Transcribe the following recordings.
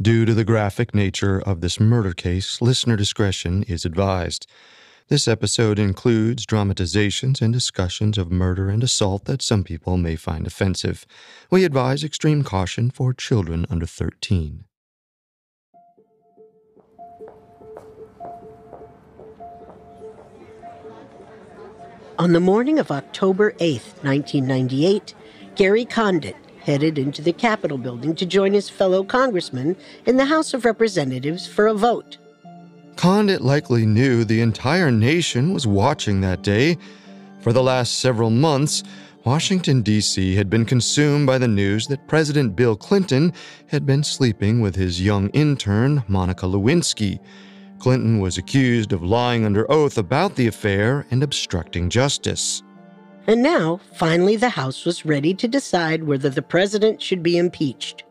Due to the graphic nature of this murder case, listener discretion is advised. This episode includes dramatizations and discussions of murder and assault that some people may find offensive. We advise extreme caution for children under 13. On the morning of October 8, 1998, Gary Condit headed into the Capitol building to join his fellow congressmen in the House of Representatives for a vote. Condit likely knew the entire nation was watching that day. For the last several months, Washington, D.C. had been consumed by the news that President Bill Clinton had been sleeping with his young intern, Monica Lewinsky. Clinton was accused of lying under oath about the affair and obstructing justice. And now, finally, the House was ready to decide whether the president should be impeached.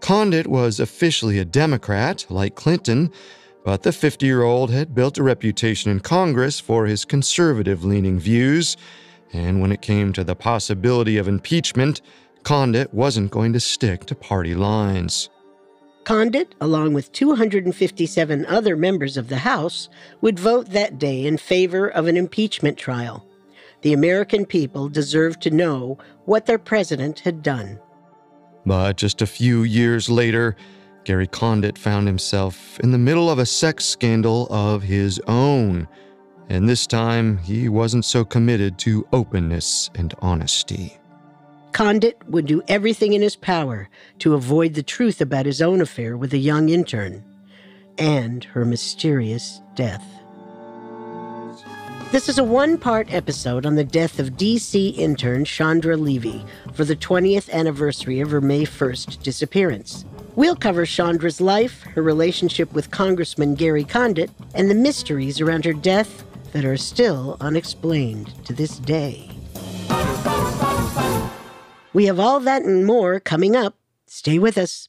Condit was officially a Democrat, like Clinton, but the 50 year old had built a reputation in Congress for his conservative leaning views, and when it came to the possibility of impeachment, Condit wasn't going to stick to party lines. Condit, along with 257 other members of the House, would vote that day in favor of an impeachment trial. The American people deserved to know what their president had done. But just a few years later, Gary Condit found himself in the middle of a sex scandal of his own. And this time, he wasn't so committed to openness and honesty. Condit would do everything in his power to avoid the truth about his own affair with a young intern and her mysterious death. This is a one part episode on the death of DC intern Chandra Levy for the 20th anniversary of her May 1st disappearance. We'll cover Chandra's life, her relationship with Congressman Gary Condit, and the mysteries around her death that are still unexplained to this day. We have all that and more coming up. Stay with us.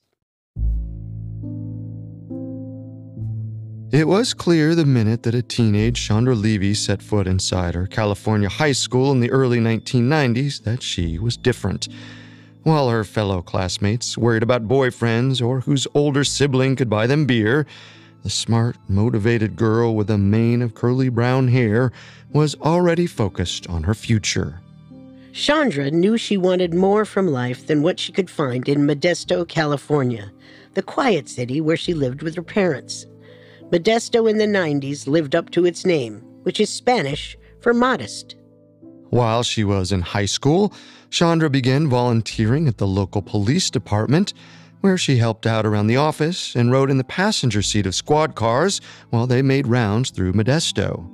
It was clear the minute that a teenage Chandra Levy set foot inside her California high school in the early 1990s that she was different. While her fellow classmates worried about boyfriends or whose older sibling could buy them beer, the smart, motivated girl with a mane of curly brown hair was already focused on her future. Chandra knew she wanted more from life than what she could find in Modesto, California, the quiet city where she lived with her parents. Modesto in the 90s lived up to its name, which is Spanish for modest. While she was in high school, Chandra began volunteering at the local police department, where she helped out around the office and rode in the passenger seat of squad cars while they made rounds through Modesto.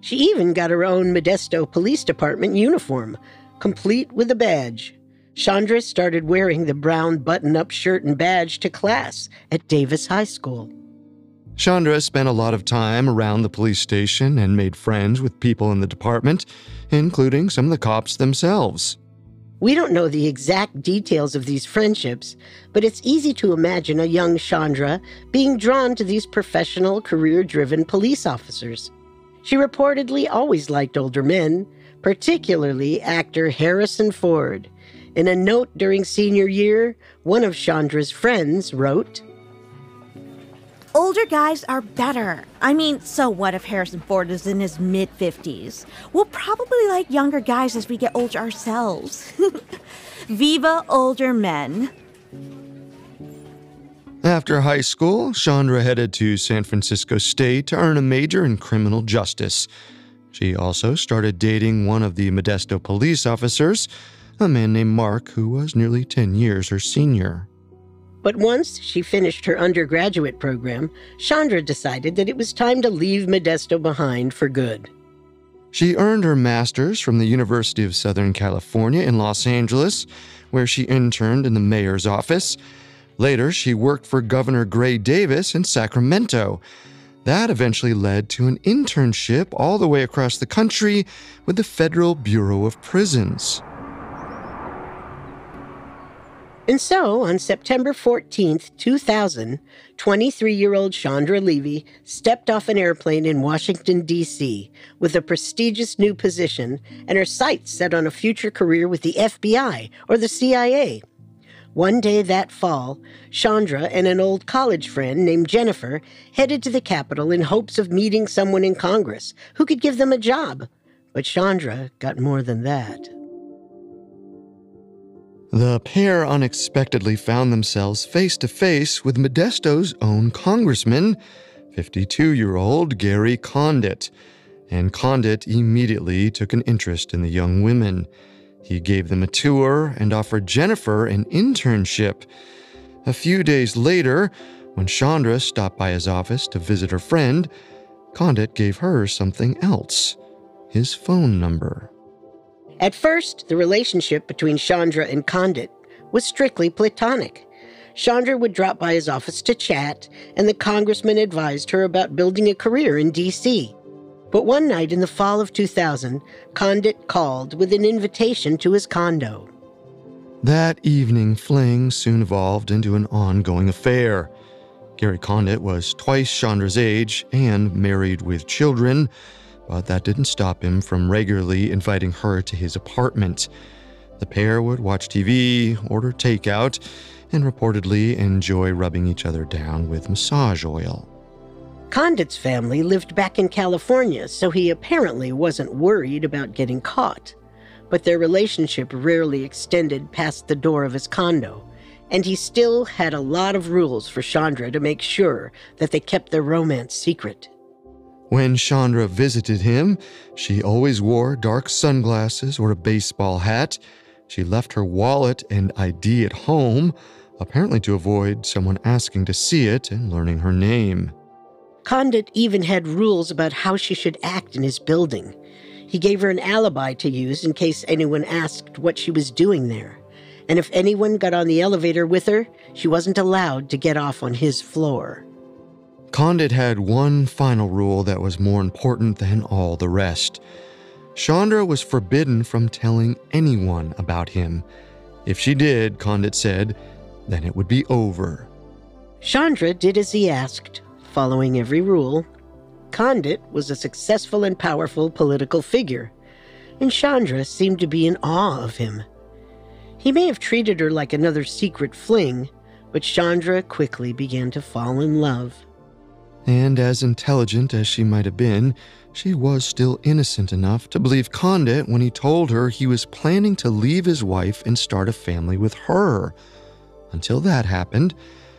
She even got her own Modesto Police Department uniform, complete with a badge. Chandra started wearing the brown button up shirt and badge to class at Davis High School. Chandra spent a lot of time around the police station and made friends with people in the department, including some of the cops themselves. We don't know the exact details of these friendships, but it's easy to imagine a young Chandra being drawn to these professional, career driven police officers. She reportedly always liked older men, particularly actor Harrison Ford. In a note during senior year, one of Chandra's friends wrote, Older guys are better. I mean, so what if Harrison Ford is in his mid 50s? We'll probably like younger guys as we get older ourselves. Viva older men. After high school, Chandra headed to San Francisco State to earn a major in criminal justice. She also started dating one of the Modesto police officers, a man named Mark who was nearly 10 years her senior. But once she finished her undergraduate program, Chandra decided that it was time to leave Modesto behind for good. She earned her master's from the University of Southern California in Los Angeles, where she interned in the mayor's office. Later, she worked for Governor Gray Davis in Sacramento. That eventually led to an internship all the way across the country with the Federal Bureau of Prisons. And so, on September 14th, 2000, 23 year old Chandra Levy stepped off an airplane in Washington, D.C., with a prestigious new position and her sights set on a future career with the FBI or the CIA. One day that fall, Chandra and an old college friend named Jennifer headed to the Capitol in hopes of meeting someone in Congress who could give them a job. But Chandra got more than that. The pair unexpectedly found themselves face to face with Modesto's own congressman, 52 year old Gary Condit. And Condit immediately took an interest in the young women. He gave them a tour and offered Jennifer an internship. A few days later, when Chandra stopped by his office to visit her friend, Condit gave her something else his phone number. At first, the relationship between Chandra and Condit was strictly platonic. Chandra would drop by his office to chat, and the congressman advised her about building a career in D.C. But one night in the fall of 2000, Condit called with an invitation to his condo. That evening fling soon evolved into an ongoing affair. Gary Condit was twice Chandra's age and married with children but that didn't stop him from regularly inviting her to his apartment. The pair would watch TV, order takeout, and reportedly enjoy rubbing each other down with massage oil. Condit's family lived back in California, so he apparently wasn't worried about getting caught. But their relationship rarely extended past the door of his condo, and he still had a lot of rules for Chandra to make sure that they kept their romance secret. When Chandra visited him, she always wore dark sunglasses or a baseball hat. She left her wallet and ID at home, apparently to avoid someone asking to see it and learning her name. Condit even had rules about how she should act in his building. He gave her an alibi to use in case anyone asked what she was doing there. And if anyone got on the elevator with her, she wasn't allowed to get off on his floor. Condit had one final rule that was more important than all the rest. Chandra was forbidden from telling anyone about him. If she did, Condit said, then it would be over. Chandra did as he asked, following every rule. Condit was a successful and powerful political figure, and Chandra seemed to be in awe of him. He may have treated her like another secret fling, but Chandra quickly began to fall in love. And as intelligent as she might have been, she was still innocent enough to believe Condit when he told her he was planning to leave his wife and start a family with her. Until that happened,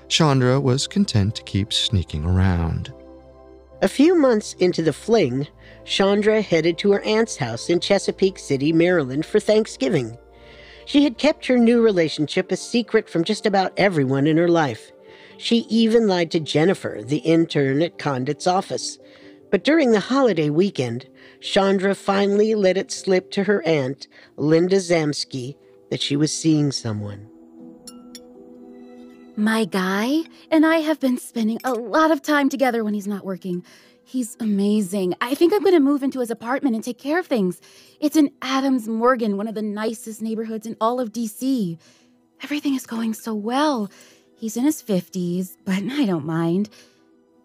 Chandra was content to keep sneaking around. A few months into the fling, Chandra headed to her aunt's house in Chesapeake City, Maryland for Thanksgiving. She had kept her new relationship a secret from just about everyone in her life. She even lied to Jennifer, the intern at Condit's office. But during the holiday weekend, Chandra finally let it slip to her aunt, Linda Zamsky, that she was seeing someone. My guy and I have been spending a lot of time together when he's not working. He's amazing. I think I'm going to move into his apartment and take care of things. It's in Adams Morgan, one of the nicest neighborhoods in all of DC. Everything is going so well. He's in his 50s, but I don't mind.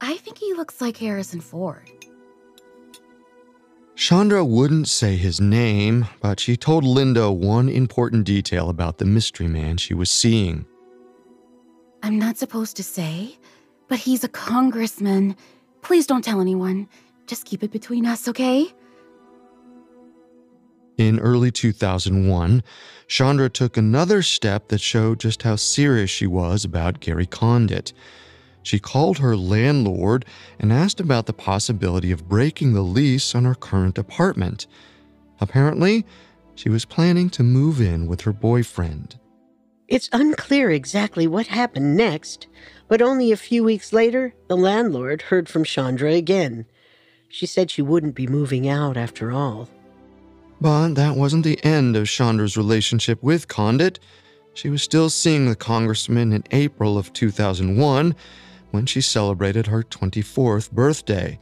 I think he looks like Harrison Ford. Chandra wouldn't say his name, but she told Linda one important detail about the mystery man she was seeing. I'm not supposed to say, but he's a congressman. Please don't tell anyone. Just keep it between us, okay? In early 2001, Chandra took another step that showed just how serious she was about Gary Condit. She called her landlord and asked about the possibility of breaking the lease on her current apartment. Apparently, she was planning to move in with her boyfriend. It's unclear exactly what happened next, but only a few weeks later, the landlord heard from Chandra again. She said she wouldn't be moving out after all. But that wasn't the end of Chandra's relationship with Condit. She was still seeing the congressman in April of 2001 when she celebrated her 24th birthday.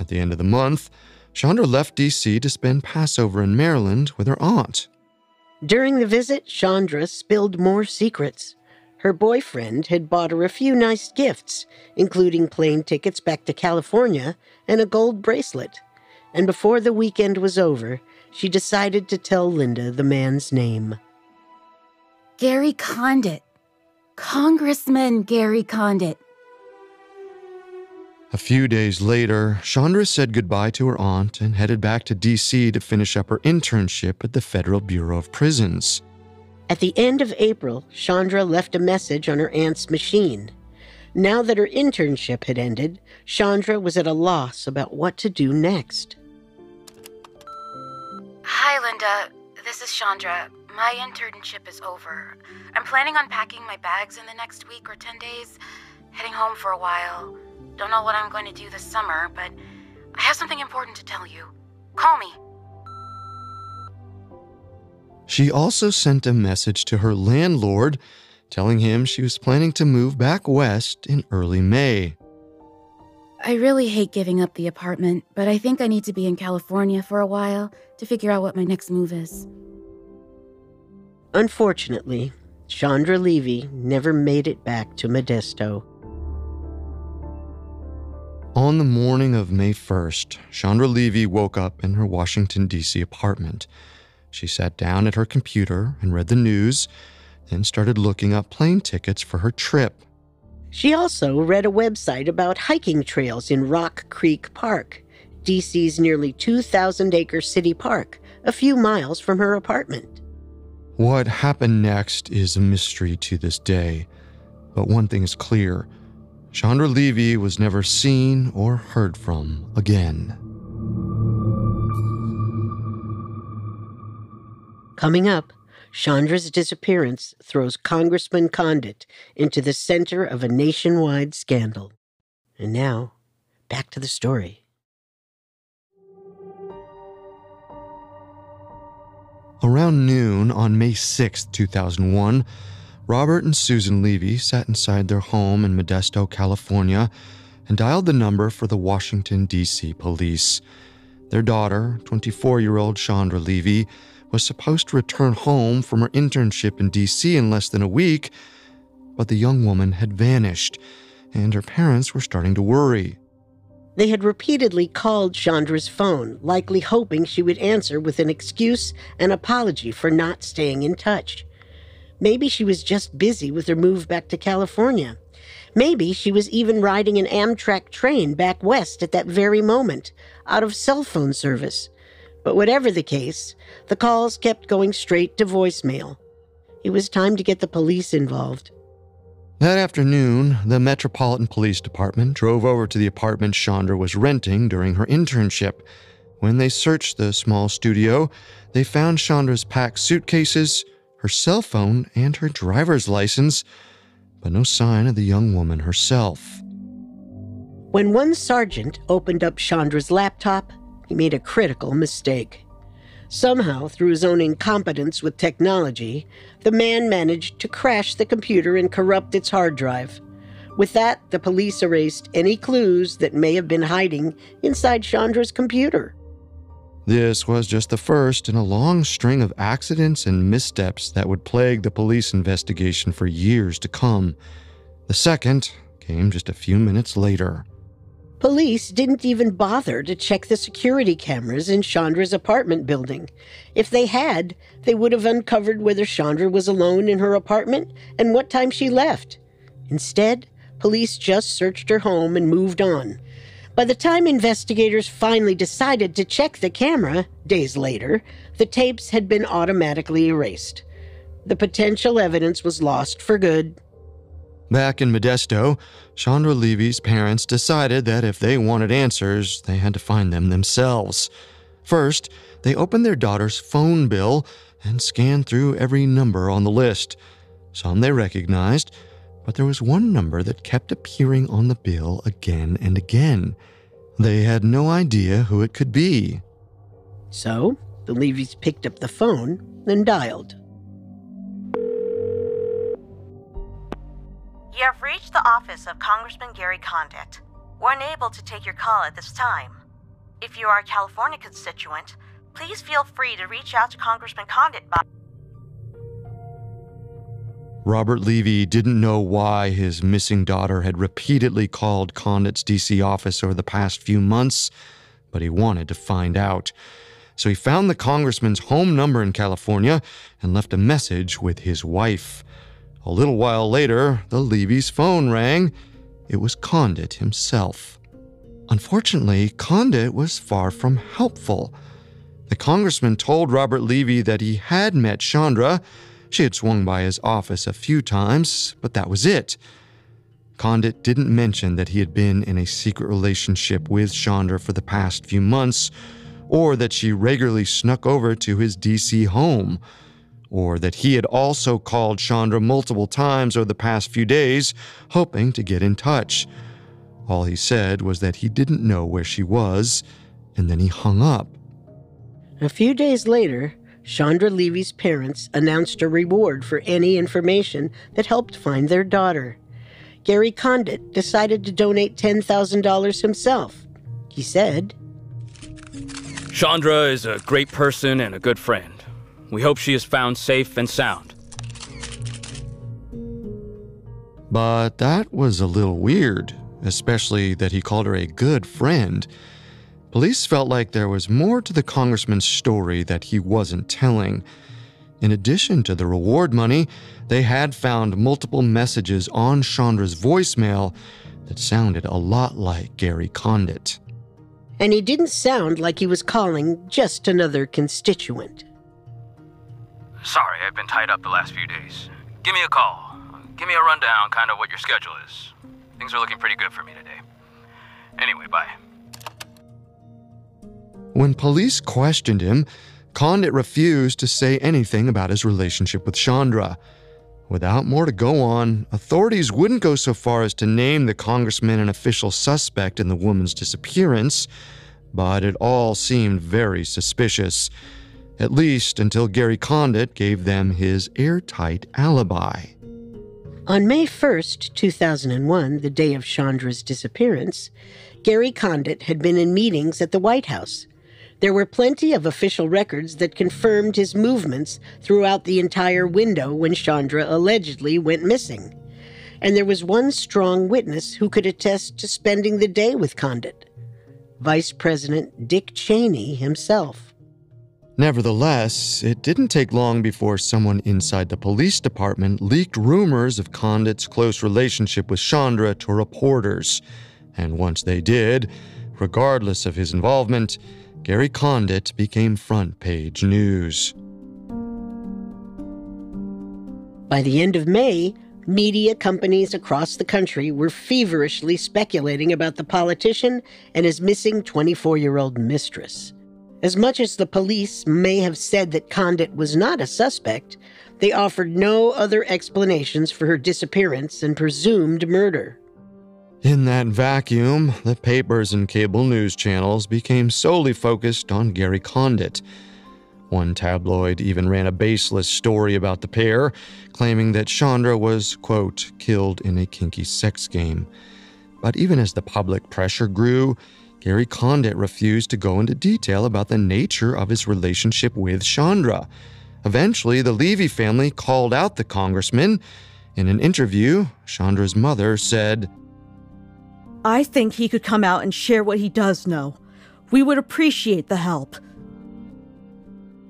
At the end of the month, Chandra left DC to spend Passover in Maryland with her aunt. During the visit, Chandra spilled more secrets. Her boyfriend had bought her a few nice gifts, including plane tickets back to California and a gold bracelet. And before the weekend was over, she decided to tell Linda the man's name. Gary Condit. Congressman Gary Condit. A few days later, Chandra said goodbye to her aunt and headed back to D.C. to finish up her internship at the Federal Bureau of Prisons. At the end of April, Chandra left a message on her aunt's machine. Now that her internship had ended, Chandra was at a loss about what to do next. Hi, Linda. This is Chandra. My internship is over. I'm planning on packing my bags in the next week or 10 days, heading home for a while. Don't know what I'm going to do this summer, but I have something important to tell you. Call me. She also sent a message to her landlord telling him she was planning to move back west in early May. I really hate giving up the apartment, but I think I need to be in California for a while to figure out what my next move is. Unfortunately, Chandra Levy never made it back to Modesto. On the morning of May 1st, Chandra Levy woke up in her Washington, D.C. apartment. She sat down at her computer and read the news, then started looking up plane tickets for her trip. She also read a website about hiking trails in Rock Creek Park, DC's nearly 2,000 acre city park, a few miles from her apartment. What happened next is a mystery to this day, but one thing is clear Chandra Levy was never seen or heard from again. Coming up, Chandra's disappearance throws Congressman Condit into the center of a nationwide scandal. And now, back to the story. Around noon on May 6, 2001, Robert and Susan Levy sat inside their home in Modesto, California, and dialed the number for the Washington, D.C. police. Their daughter, 24 year old Chandra Levy, was supposed to return home from her internship in D.C. in less than a week, but the young woman had vanished, and her parents were starting to worry. They had repeatedly called Chandra's phone, likely hoping she would answer with an excuse and apology for not staying in touch. Maybe she was just busy with her move back to California. Maybe she was even riding an Amtrak train back west at that very moment, out of cell phone service. But whatever the case, the calls kept going straight to voicemail. It was time to get the police involved. That afternoon, the Metropolitan Police Department drove over to the apartment Chandra was renting during her internship. When they searched the small studio, they found Chandra's packed suitcases, her cell phone, and her driver's license, but no sign of the young woman herself. When one sergeant opened up Chandra's laptop, he made a critical mistake. Somehow, through his own incompetence with technology, the man managed to crash the computer and corrupt its hard drive. With that, the police erased any clues that may have been hiding inside Chandra's computer. This was just the first in a long string of accidents and missteps that would plague the police investigation for years to come. The second came just a few minutes later. Police didn't even bother to check the security cameras in Chandra's apartment building. If they had, they would have uncovered whether Chandra was alone in her apartment and what time she left. Instead, police just searched her home and moved on. By the time investigators finally decided to check the camera, days later, the tapes had been automatically erased. The potential evidence was lost for good. Back in Modesto, Chandra Levy's parents decided that if they wanted answers, they had to find them themselves. First, they opened their daughter's phone bill and scanned through every number on the list. Some they recognized, but there was one number that kept appearing on the bill again and again. They had no idea who it could be. So, the Levys picked up the phone and dialed. You have reached the office of Congressman Gary Condit. We're unable to take your call at this time. If you are a California constituent, please feel free to reach out to Congressman Condit by. Robert Levy didn't know why his missing daughter had repeatedly called Condit's DC office over the past few months, but he wanted to find out. So he found the congressman's home number in California and left a message with his wife. A little while later, the Levy's phone rang. It was Condit himself. Unfortunately, Condit was far from helpful. The congressman told Robert Levy that he had met Chandra. She had swung by his office a few times, but that was it. Condit didn't mention that he had been in a secret relationship with Chandra for the past few months, or that she regularly snuck over to his DC home, or that he had also called Chandra multiple times over the past few days, hoping to get in touch. All he said was that he didn't know where she was, and then he hung up. A few days later, Chandra Levy's parents announced a reward for any information that helped find their daughter. Gary Condit decided to donate $10,000 himself. He said, Chandra is a great person and a good friend. We hope she is found safe and sound. But that was a little weird, especially that he called her a good friend. Police felt like there was more to the congressman's story that he wasn't telling. In addition to the reward money, they had found multiple messages on Chandra's voicemail that sounded a lot like Gary Condit. And he didn't sound like he was calling just another constituent. Sorry, I've been tied up the last few days. Give me a call. Give me a rundown, kind of what your schedule is. Things are looking pretty good for me today. Anyway, bye. When police questioned him, Condit refused to say anything about his relationship with Chandra. Without more to go on, authorities wouldn't go so far as to name the congressman an official suspect in the woman's disappearance, but it all seemed very suspicious, at least until Gary Condit gave them his airtight alibi. On May 1st, 2001, the day of Chandra's disappearance, Gary Condit had been in meetings at the White House. There were plenty of official records that confirmed his movements throughout the entire window when Chandra allegedly went missing. And there was one strong witness who could attest to spending the day with Condit Vice President Dick Cheney himself. Nevertheless, it didn't take long before someone inside the police department leaked rumors of Condit's close relationship with Chandra to reporters. And once they did, regardless of his involvement, Gary Condit became front page news. By the end of May, media companies across the country were feverishly speculating about the politician and his missing 24 year old mistress. As much as the police may have said that Condit was not a suspect, they offered no other explanations for her disappearance and presumed murder. In that vacuum, the papers and cable news channels became solely focused on Gary Condit. One tabloid even ran a baseless story about the pair, claiming that Chandra was, quote, killed in a kinky sex game. But even as the public pressure grew, Gary Condit refused to go into detail about the nature of his relationship with Chandra. Eventually, the Levy family called out the congressman. In an interview, Chandra's mother said, I think he could come out and share what he does know. We would appreciate the help.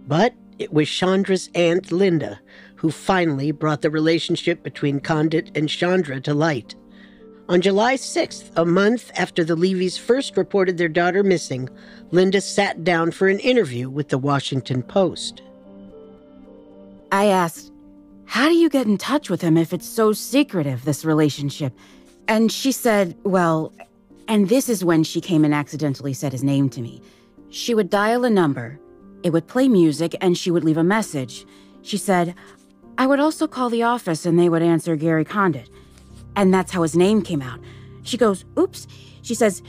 But it was Chandra's aunt Linda who finally brought the relationship between Condit and Chandra to light. On July 6th, a month after the Levys first reported their daughter missing, Linda sat down for an interview with the Washington Post. I asked, How do you get in touch with him if it's so secretive, this relationship? And she said, Well, and this is when she came and accidentally said his name to me. She would dial a number, it would play music, and she would leave a message. She said, I would also call the office and they would answer Gary Condit. And that's how his name came out. She goes, Oops. She says,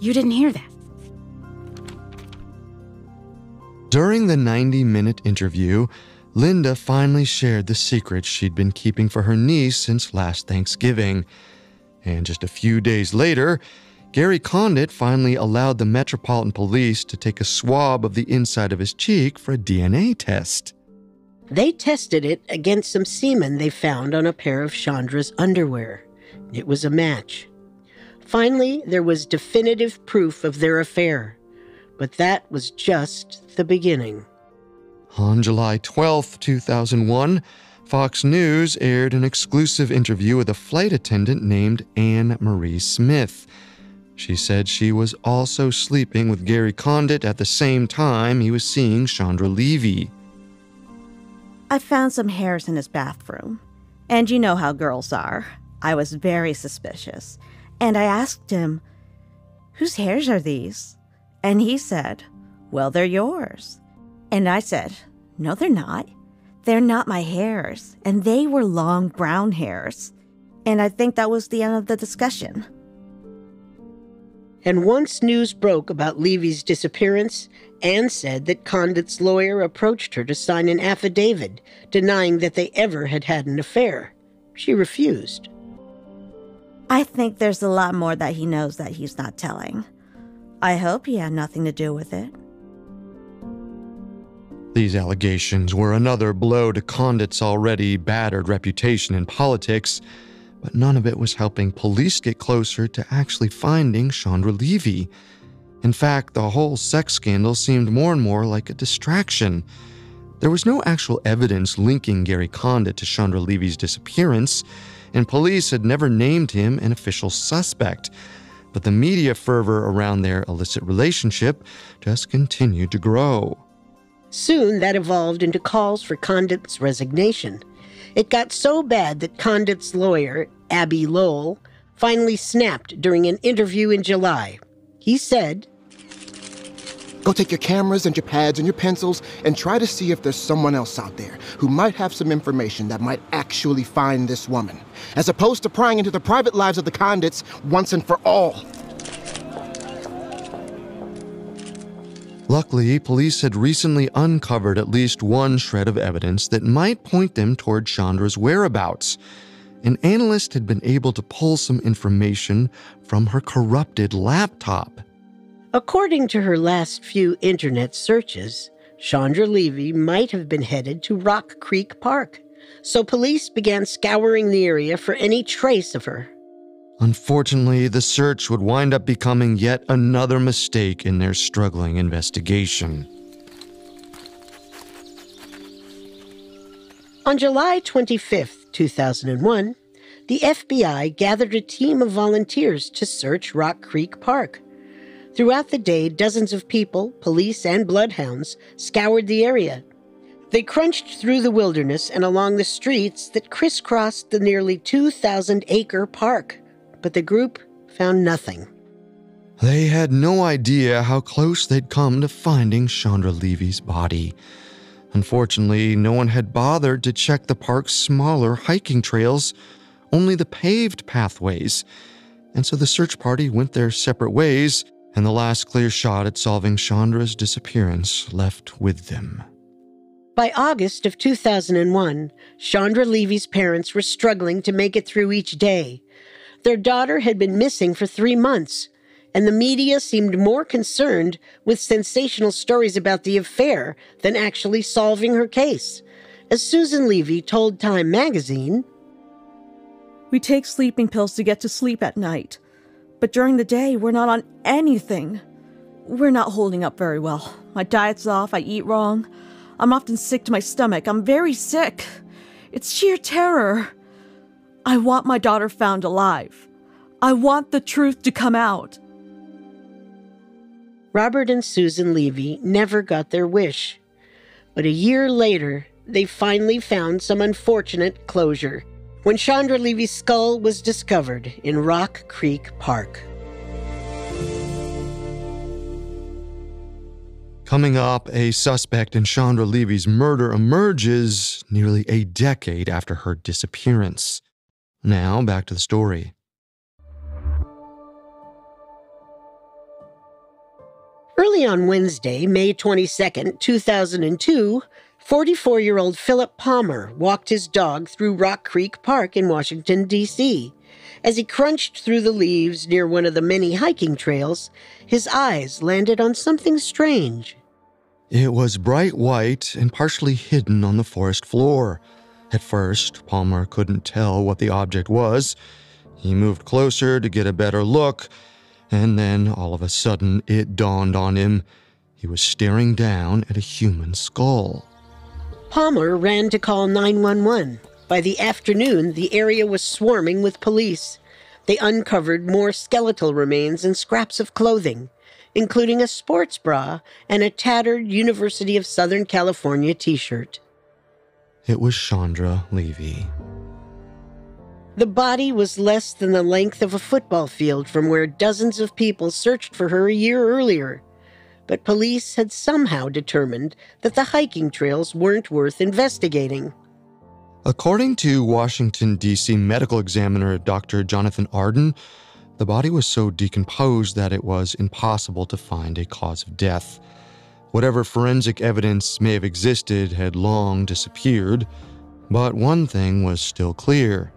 You didn't hear that. During the 90 minute interview, Linda finally shared the secret she'd been keeping for her niece since last Thanksgiving. And just a few days later, Gary Condit finally allowed the Metropolitan Police to take a swab of the inside of his cheek for a DNA test. They tested it against some semen they found on a pair of Chandra's underwear. It was a match. Finally, there was definitive proof of their affair. But that was just the beginning. On July 12, 2001, Fox News aired an exclusive interview with a flight attendant named Anne Marie Smith. She said she was also sleeping with Gary Condit at the same time he was seeing Chandra Levy. I found some hairs in his bathroom. And you know how girls are. I was very suspicious. And I asked him, Whose hairs are these? And he said, Well, they're yours. And I said, No, they're not. They're not my hairs. And they were long brown hairs. And I think that was the end of the discussion. And once news broke about Levy's disappearance, Anne said that Condit's lawyer approached her to sign an affidavit denying that they ever had had an affair. She refused. I think there's a lot more that he knows that he's not telling. I hope he had nothing to do with it. These allegations were another blow to Condit's already battered reputation in politics, but none of it was helping police get closer to actually finding Chandra Levy. In fact, the whole sex scandal seemed more and more like a distraction. There was no actual evidence linking Gary Condit to Chandra Levy's disappearance, and police had never named him an official suspect. But the media fervor around their illicit relationship just continued to grow. Soon that evolved into calls for Condit's resignation. It got so bad that Condit's lawyer, Abbe Lowell, finally snapped during an interview in July. He said, Go take your cameras and your pads and your pencils and try to see if there's someone else out there who might have some information that might actually find this woman, as opposed to prying into the private lives of the Condits once and for all. Luckily, police had recently uncovered at least one shred of evidence that might point them toward Chandra's whereabouts. An analyst had been able to pull some information from her corrupted laptop. According to her last few internet searches, Chandra Levy might have been headed to Rock Creek Park, so police began scouring the area for any trace of her. Unfortunately, the search would wind up becoming yet another mistake in their struggling investigation. On July 25, 2001, the FBI gathered a team of volunteers to search Rock Creek Park. Throughout the day, dozens of people, police, and bloodhounds scoured the area. They crunched through the wilderness and along the streets that crisscrossed the nearly 2,000 acre park, but the group found nothing. They had no idea how close they'd come to finding Chandra Levy's body. Unfortunately, no one had bothered to check the park's smaller hiking trails, only the paved pathways. And so the search party went their separate ways, and the last clear shot at solving Chandra's disappearance left with them. By August of 2001, Chandra Levy's parents were struggling to make it through each day. Their daughter had been missing for three months, and the media seemed more concerned with sensational stories about the affair than actually solving her case. As Susan Levy told Time magazine, We take sleeping pills to get to sleep at night, but during the day, we're not on anything. We're not holding up very well. My diet's off, I eat wrong. I'm often sick to my stomach. I'm very sick. It's sheer terror. I want my daughter found alive. I want the truth to come out. Robert and Susan Levy never got their wish. But a year later, they finally found some unfortunate closure when Chandra Levy's skull was discovered in Rock Creek Park. Coming up, a suspect in Chandra Levy's murder emerges nearly a decade after her disappearance. Now, back to the story. Early on Wednesday, May 22nd, 2002, 44 year old Philip Palmer walked his dog through Rock Creek Park in Washington, D.C. As he crunched through the leaves near one of the many hiking trails, his eyes landed on something strange. It was bright white and partially hidden on the forest floor. At first, Palmer couldn't tell what the object was. He moved closer to get a better look, and then all of a sudden it dawned on him. He was staring down at a human skull. Palmer ran to call 911. By the afternoon, the area was swarming with police. They uncovered more skeletal remains and scraps of clothing, including a sports bra and a tattered University of Southern California t shirt. It was Chandra Levy. The body was less than the length of a football field from where dozens of people searched for her a year earlier. But police had somehow determined that the hiking trails weren't worth investigating. According to Washington, D.C. medical examiner Dr. Jonathan Arden, the body was so decomposed that it was impossible to find a cause of death. Whatever forensic evidence may have existed had long disappeared, but one thing was still clear.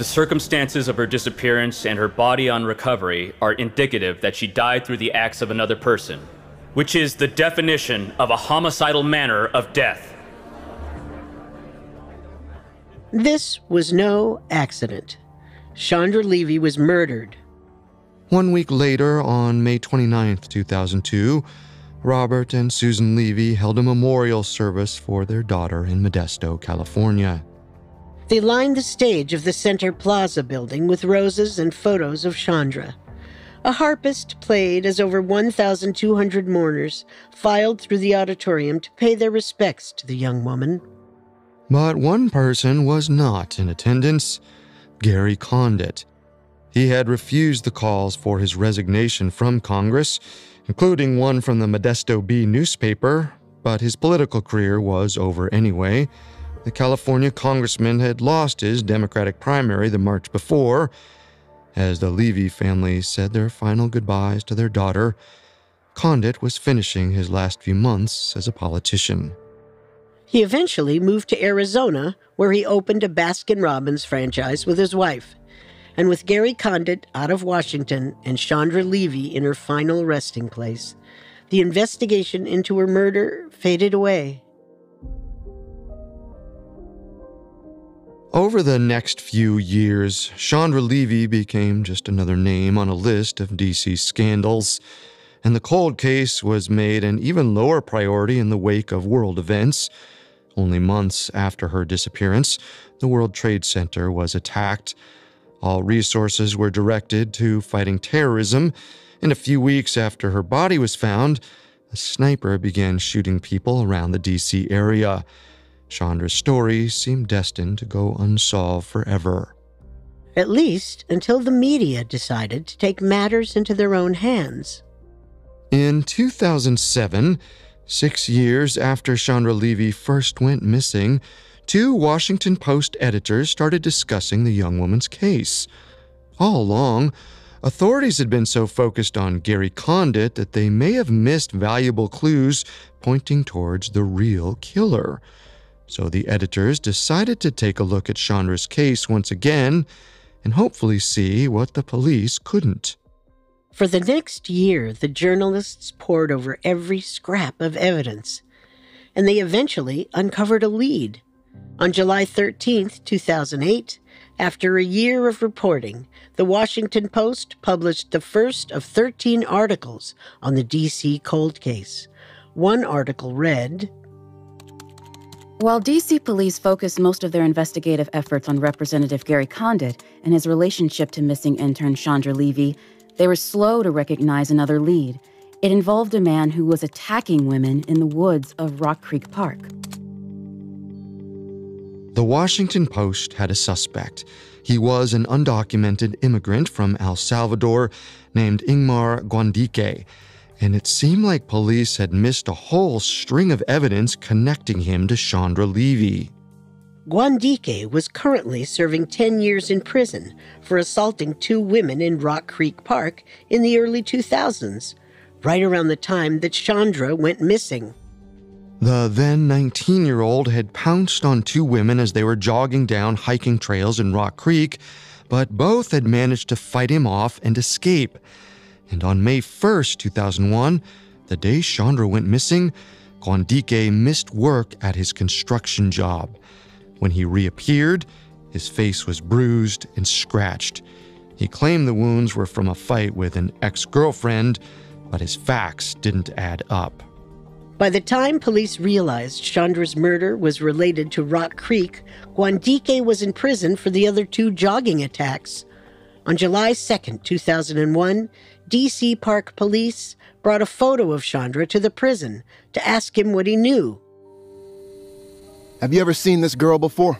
The circumstances of her disappearance and her body on recovery are indicative that she died through the acts of another person, which is the definition of a homicidal manner of death. This was no accident. Chandra Levy was murdered. One week later, on May 29, 2002, Robert and Susan Levy held a memorial service for their daughter in Modesto, California. They lined the stage of the Center Plaza building with roses and photos of Chandra. A harpist played as over 1,200 mourners filed through the auditorium to pay their respects to the young woman. But one person was not in attendance Gary Condit. He had refused the calls for his resignation from Congress, including one from the Modesto Bee newspaper, but his political career was over anyway. The California congressman had lost his Democratic primary the March before. As the Levy family said their final goodbyes to their daughter, Condit was finishing his last few months as a politician. He eventually moved to Arizona, where he opened a Baskin Robbins franchise with his wife. And with Gary Condit out of Washington and Chandra Levy in her final resting place, the investigation into her murder faded away. Over the next few years, Chandra Levy became just another name on a list of DC scandals, and the cold case was made an even lower priority in the wake of world events only months after her disappearance, the World Trade Center was attacked. All resources were directed to fighting terrorism, and a few weeks after her body was found, a sniper began shooting people around the DC area. Chandra's story seemed destined to go unsolved forever. At least until the media decided to take matters into their own hands. In 2007, Six years after Chandra Levy first went missing, two Washington Post editors started discussing the young woman's case. All along, authorities had been so focused on Gary Condit that they may have missed valuable clues pointing towards the real killer. So the editors decided to take a look at Chandra's case once again and hopefully see what the police couldn't. For the next year, the journalists pored over every scrap of evidence, and they eventually uncovered a lead. On July 13, 2008, after a year of reporting, the Washington Post published the first of 13 articles on the DC cold case. One article read While DC police focused most of their investigative efforts on Representative Gary Condit and his relationship to missing intern Chandra Levy, they were slow to recognize another lead. It involved a man who was attacking women in the woods of Rock Creek Park. The Washington Post had a suspect. He was an undocumented immigrant from El Salvador named Ingmar Guandique, and it seemed like police had missed a whole string of evidence connecting him to Chandra Levy. Guandique was currently serving 10 years in prison for assaulting two women in Rock Creek Park in the early 2000s, right around the time that Chandra went missing. The then 19 year old had pounced on two women as they were jogging down hiking trails in Rock Creek, but both had managed to fight him off and escape. And on May 1st, 2001, the day Chandra went missing, Guandique missed work at his construction job. When he reappeared, his face was bruised and scratched. He claimed the wounds were from a fight with an ex girlfriend, but his facts didn't add up. By the time police realized Chandra's murder was related to Rock Creek, Guandique was in prison for the other two jogging attacks. On July 2, 2001, DC Park Police brought a photo of Chandra to the prison to ask him what he knew. Have you ever seen this girl before?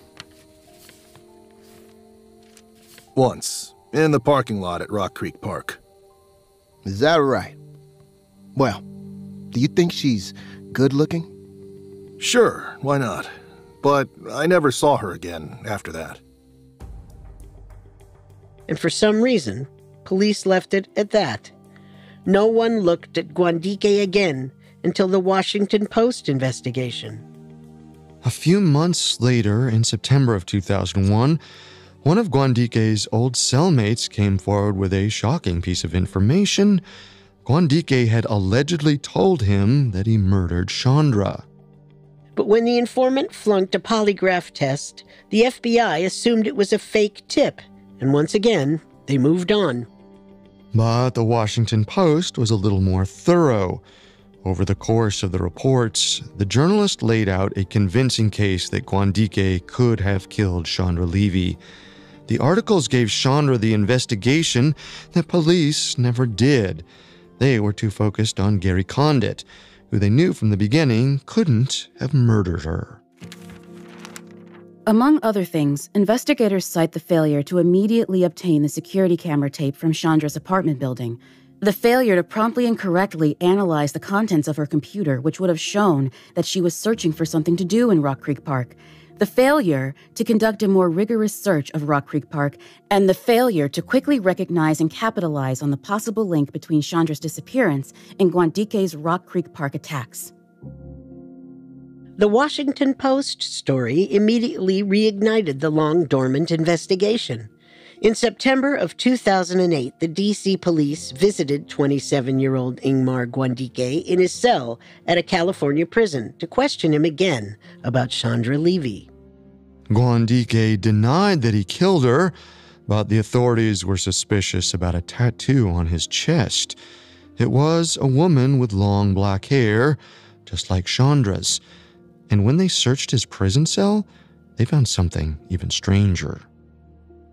Once, in the parking lot at Rock Creek Park. Is that right? Well, do you think she's good looking? Sure, why not? But I never saw her again after that. And for some reason, police left it at that. No one looked at Guandique again until the Washington Post investigation. A few months later, in September of 2001, one of Guandique's old cellmates came forward with a shocking piece of information Guandique had allegedly told him that he murdered Chandra. But when the informant flunked a polygraph test, the FBI assumed it was a fake tip, and once again, they moved on. But the Washington Post was a little more thorough. Over the course of the reports, the journalist laid out a convincing case that Guandique could have killed Chandra Levy. The articles gave Chandra the investigation that police never did. They were too focused on Gary Condit, who they knew from the beginning couldn't have murdered her. Among other things, investigators cite the failure to immediately obtain the security camera tape from Chandra's apartment building, the failure to promptly and correctly analyze the contents of her computer, which would have shown that she was searching for something to do in Rock Creek Park, the failure to conduct a more rigorous search of Rock Creek Park, and the failure to quickly recognize and capitalize on the possible link between Chandra's disappearance and Guandique's Rock Creek Park attacks. The Washington Post story immediately reignited the long dormant investigation. In September of 2008, the DC police visited 27 year old Ingmar Guandique in his cell at a California prison to question him again about Chandra Levy. Guandique denied that he killed her, but the authorities were suspicious about a tattoo on his chest. It was a woman with long black hair, just like Chandra's. And when they searched his prison cell, they found something even stranger.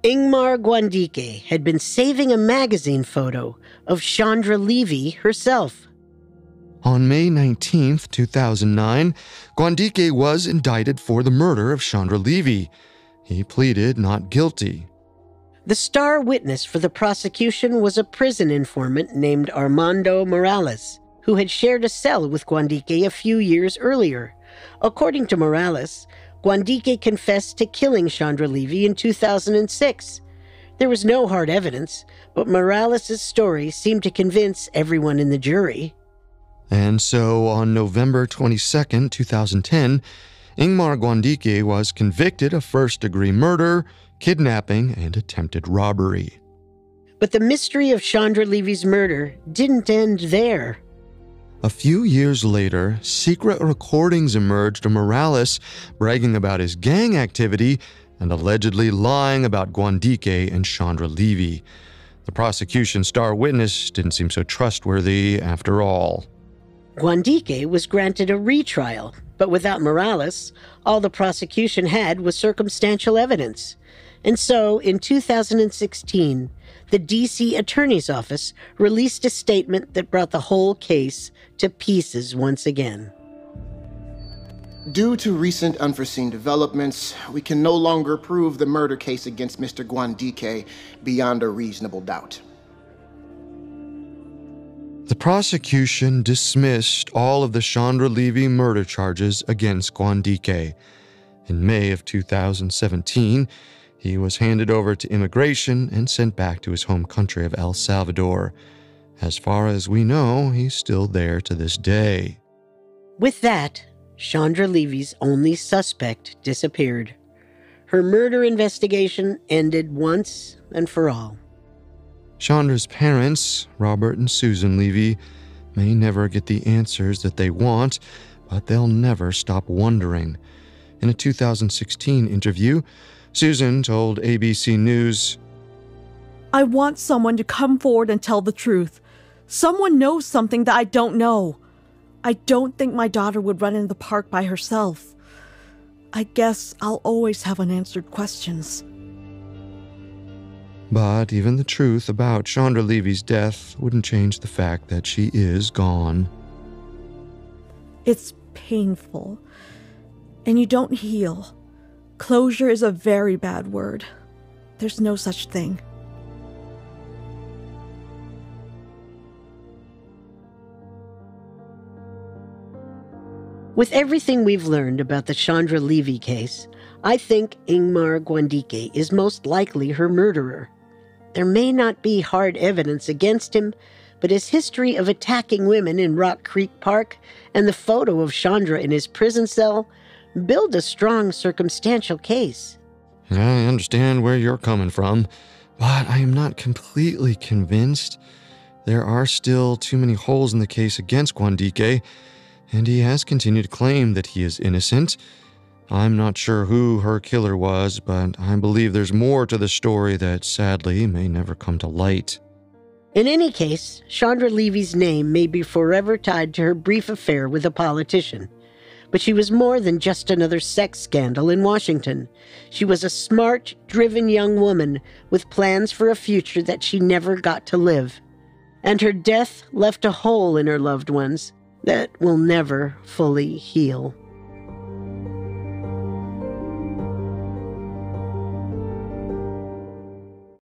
Ingmar Guandique had been saving a magazine photo of Chandra Levy herself. On May 19, 2009, Guandique was indicted for the murder of Chandra Levy. He pleaded not guilty. The star witness for the prosecution was a prison informant named Armando Morales, who had shared a cell with Guandique a few years earlier. According to Morales, Guandique confessed to killing Chandra Levy in 2006. There was no hard evidence, but Morales' story seemed to convince everyone in the jury. And so on November 22, 2010, Ingmar Guandique was convicted of first degree murder, kidnapping, and attempted robbery. But the mystery of Chandra Levy's murder didn't end there. A few years later, secret recordings emerged of Morales bragging about his gang activity and allegedly lying about Guandique and Chandra Levy. The prosecution star witness didn't seem so trustworthy after all. Guandique was granted a retrial, but without Morales, all the prosecution had was circumstantial evidence. And so, in 2016, the D.C. Attorney's Office released a statement that brought the whole case to pieces once again. Due to recent unforeseen developments, we can no longer prove the murder case against Mr. Guandique beyond a reasonable doubt. The prosecution dismissed all of the Chandra Levy murder charges against Guandique. In May of 2017, he was handed over to immigration and sent back to his home country of El Salvador. As far as we know, he's still there to this day. With that, Chandra Levy's only suspect disappeared. Her murder investigation ended once and for all. Chandra's parents, Robert and Susan Levy, may never get the answers that they want, but they'll never stop wondering. In a 2016 interview, Susan told ABC News I want someone to come forward and tell the truth. Someone knows something that I don't know. I don't think my daughter would run in the park by herself. I guess I'll always have unanswered questions. But even the truth about Chandra Levy's death wouldn't change the fact that she is gone. It's painful, and you don't heal. Closure is a very bad word. There's no such thing. With everything we've learned about the Chandra Levy case, I think Ingmar Guandique is most likely her murderer. There may not be hard evidence against him, but his history of attacking women in Rock Creek Park and the photo of Chandra in his prison cell build a strong circumstantial case. I understand where you're coming from, but I am not completely convinced. There are still too many holes in the case against Guandique, and he has continued to claim that he is innocent. I'm not sure who her killer was, but I believe there's more to the story that sadly may never come to light. In any case, Chandra Levy's name may be forever tied to her brief affair with a politician. But she was more than just another sex scandal in Washington. She was a smart, driven young woman with plans for a future that she never got to live. And her death left a hole in her loved ones that will never fully heal.